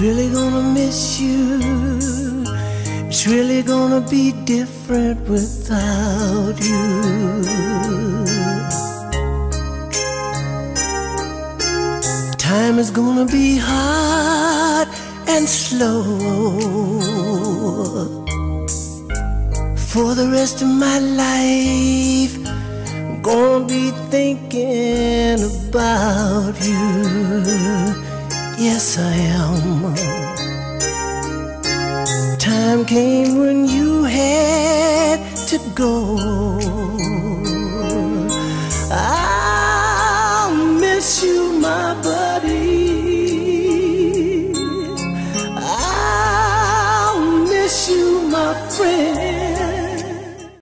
really gonna miss you. It's really gonna be different without you. Time is gonna be hard and slow for the rest of my life. I'm gonna be thinking about you yes I am. Time came when you had to go. I'll miss you, my buddy. I'll miss you, my friend.